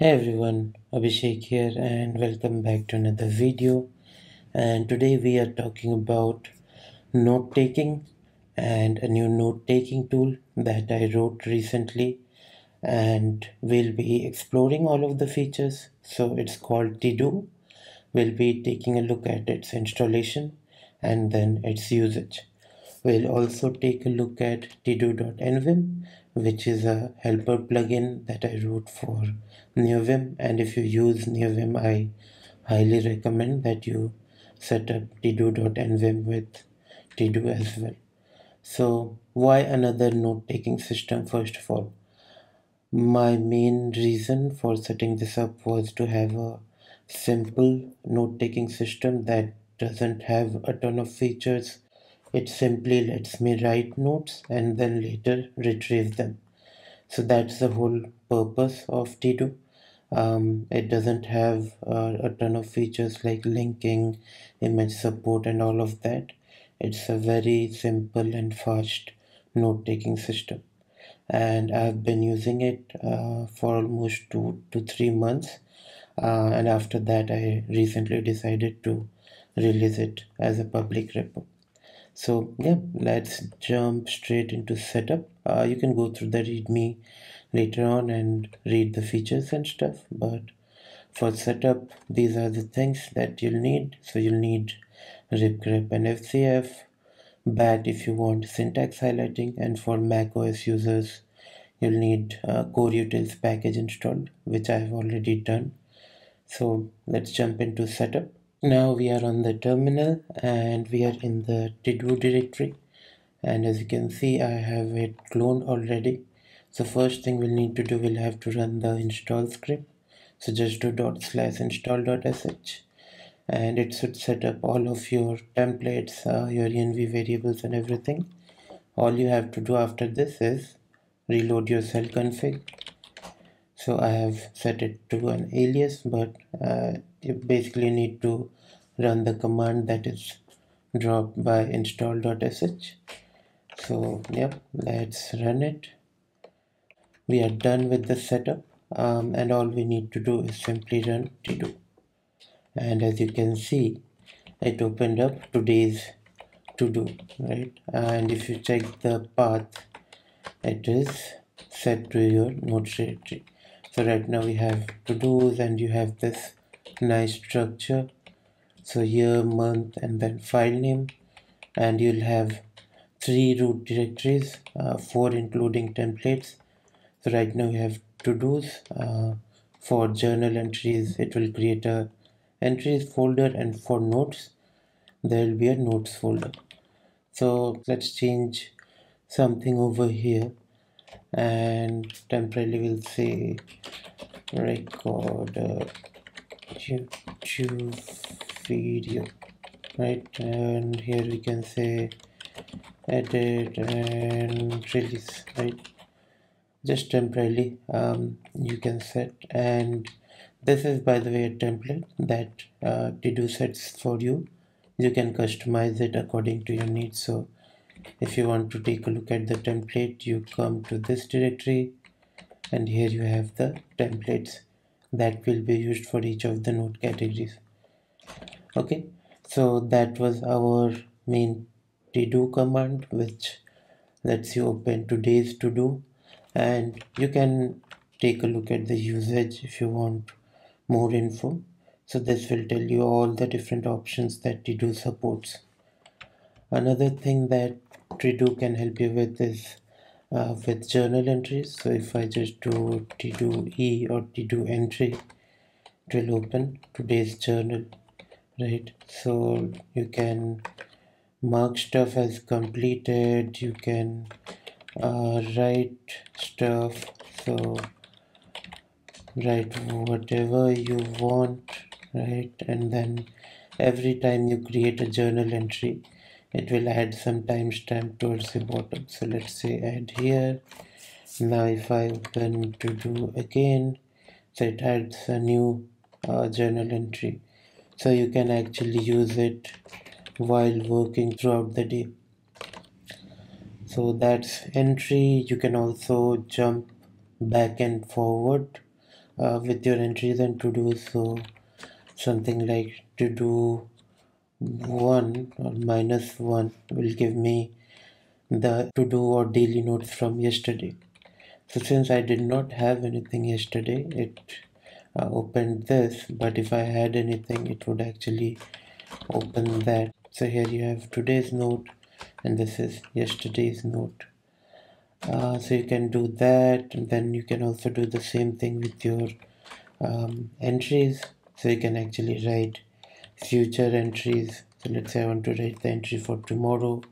Hey everyone, Abhishek here and welcome back to another video and today we are talking about note taking and a new note taking tool that I wrote recently and we'll be exploring all of the features so it's called tdo. We'll be taking a look at its installation and then its usage. We'll also take a look at tdo.nvim which is a helper plugin that I wrote for NeoVim and if you use NeoVim I highly recommend that you set up tdo.nvim with tdo as well. So why another note-taking system first of all? My main reason for setting this up was to have a simple note-taking system that doesn't have a ton of features it simply lets me write notes and then later retrieve them. So that's the whole purpose of tdo um, it doesn't have uh, a ton of features like linking image support and all of that. It's a very simple and fast note-taking system. And I've been using it uh, for almost two to three months. Uh, and after that I recently decided to release it as a public repo so yeah let's jump straight into setup. Uh, you can go through the readme later on and read the features and stuff but for setup these are the things that you'll need. So you'll need ripgrep and fzf bat if you want syntax highlighting and for mac os users you'll need uh, coreutils package installed which i have already done. So let's jump into setup now we are on the terminal and we are in the tdo directory. And as you can see I have it cloned already. So first thing we'll need to do we'll have to run the install script. So just do dot slash install dot sh. And it should set up all of your templates uh, your env variables and everything. All you have to do after this is reload your shell config. So I have set it to an alias but uh, you basically need to run the command that is dropped by install.sh so yep let's run it. We are done with the setup um, and all we need to do is simply run tdo and as you can see it opened up today's to do right? And if you check the path it is set to your node directory. So right now we have to do's and you have this nice structure. So year month and then file name. And you'll have three root directories uh, four including templates. So right now you have to do's uh, for journal entries it will create a entries folder and for notes there will be a notes folder. So let's change something over here and temporarily we'll say record youtube video. Right and here we can say edit and release right? Just temporarily um, you can set and this is by the way a template that uh, tdo sets for you. You can customize it according to your needs. So if you want to take a look at the template you come to this directory and here you have the templates that will be used for each of the node categories. Okay? So that was our main tdo command which lets you open today's to do and you can take a look at the usage if you want more info. So this will tell you all the different options that tdo supports. Another thing that tdo can help you with is uh, with journal entries. So if I just do tdo e or tdo entry it will open today's journal right? So you can mark stuff as completed. You can uh, write stuff. So write whatever you want right? And then every time you create a journal entry it will add some timestamp towards the bottom. So let's say add here. Now if I open to do again so it adds a new uh, journal entry. So you can actually use it while working throughout the day. So that's entry. You can also jump back and forward uh, with your entries and to do so something like to do 1 or minus 1 will give me the to do or daily notes from yesterday. So since I did not have anything yesterday it uh, opened this but if I had anything it would actually open that. So here you have today's note and this is yesterday's note. Uh, so you can do that and then you can also do the same thing with your um, entries. So you can actually write future entries so let's say I want to write the entry for tomorrow.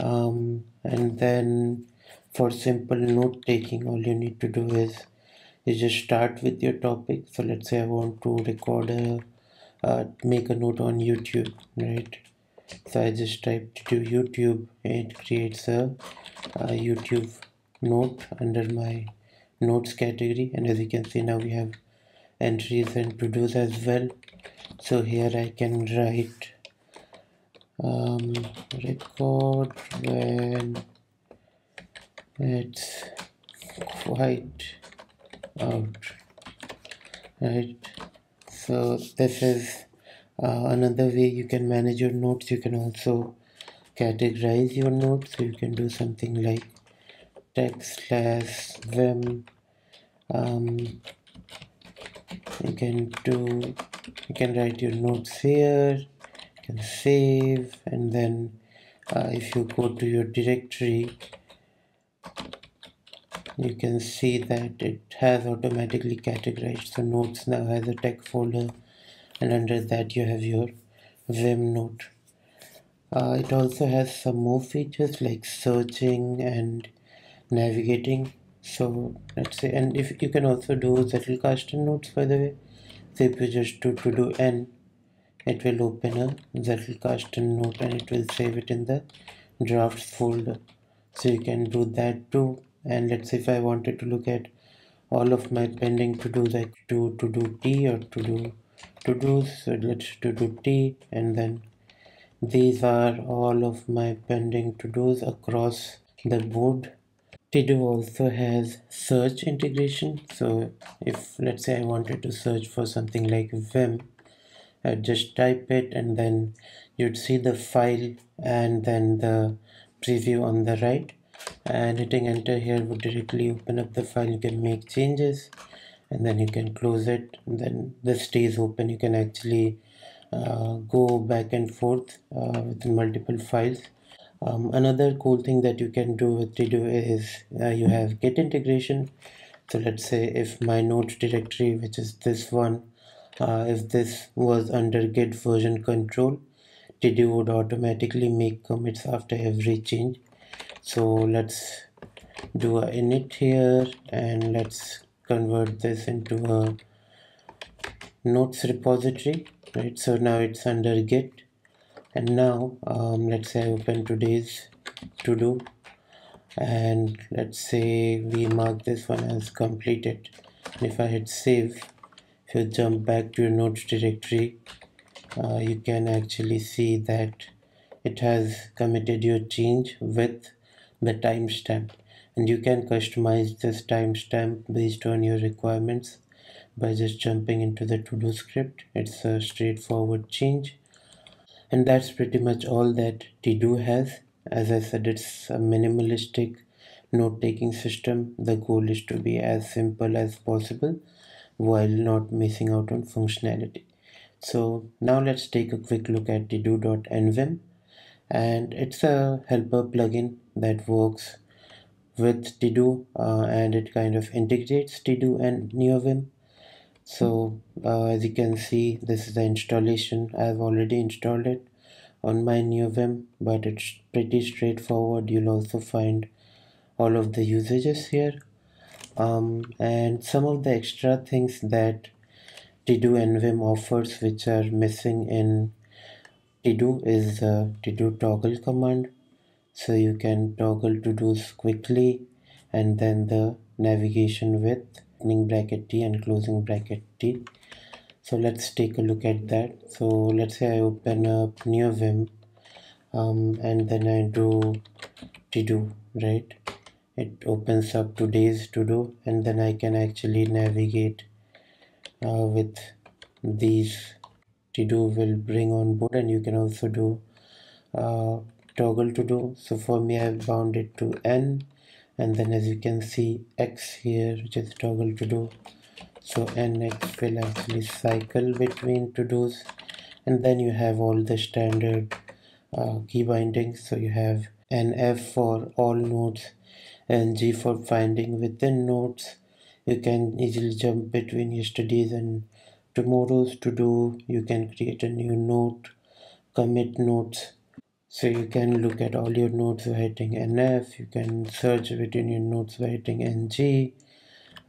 Um, and then for simple note taking all you need to do is you just start with your topic. So let's say I want to record a uh, make a note on YouTube right? So I just type to YouTube. It creates a, a YouTube note under my notes category. And as you can see now we have entries and to-dos as well. So here I can write um, record when it's quite out right? So this is uh, another way you can manage your notes. You can also categorize your notes. So you can do something like text slash vim um, you can do you can write your notes here you can save and then uh, if you go to your directory you can see that it has automatically categorized so notes now has a text folder and under that you have your vim note. Uh, it also has some more features like searching and navigating so let's say and if you can also do zettelkasten notes by the way. So if you just do to do n it will open a zettelkasten note and it will save it in the drafts folder. So you can do that too. And let's say if i wanted to look at all of my pending to do like to to do t or to do to do so let's to do t and then these are all of my pending to do's across the board tdo also has search integration. So if let's say I wanted to search for something like Vim I'd just type it and then you'd see the file and then the preview on the right. And hitting enter here would directly open up the file. You can make changes and then you can close it. And then this stays open. You can actually uh, go back and forth uh, with multiple files um, another cool thing that you can do with tdo is uh, you have git integration. So let's say if my node directory which is this one uh, if this was under git version control tdo would automatically make commits after every change. So let's do a init here and let's convert this into a notes repository right? So now it's under git and now um, let's say I open today's to do and let's say we mark this one as completed. And if I hit save if you jump back to your notes directory uh, you can actually see that it has committed your change with the timestamp. And you can customize this timestamp based on your requirements by just jumping into the to-do script. It's a straightforward change and that's pretty much all that to-do has as i said it's a minimalistic note-taking system. The goal is to be as simple as possible while not missing out on functionality. So now let's take a quick look at tdo.nvim and it's a helper plugin that works with tdo uh, and it kind of integrates tdo and NeoVim. So uh, as you can see, this is the installation. I've already installed it on my NeoVim, but it's pretty straightforward. You'll also find all of the usages here um, and some of the extra things that tdo.nvim offers which are missing in tdo is the tdo toggle command so you can toggle to do's quickly and then the navigation with opening bracket t and closing bracket t. So let's take a look at that. So let's say I open up NeoVim um, and then I do to do right? It opens up today's to do and then I can actually navigate uh, with these to do will bring on board and you can also do uh, toggle to do. So for me I've bound it to n and then as you can see x here which is toggle to do. So nx will actually cycle between to dos. And then you have all the standard uh, key bindings. So you have nf for all nodes and g for finding within nodes. You can easily jump between yesterday's and tomorrow's to do. You can create a new node commit nodes so you can look at all your nodes by hitting nf you can search between your nodes by hitting ng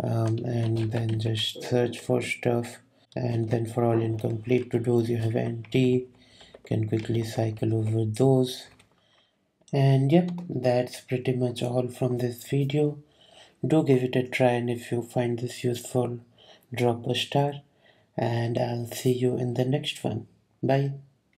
um, and then just search for stuff. And then for all incomplete to dos you have nt can quickly cycle over those. And yep that's pretty much all from this video. Do give it a try and if you find this useful drop a star. And i'll see you in the next one. Bye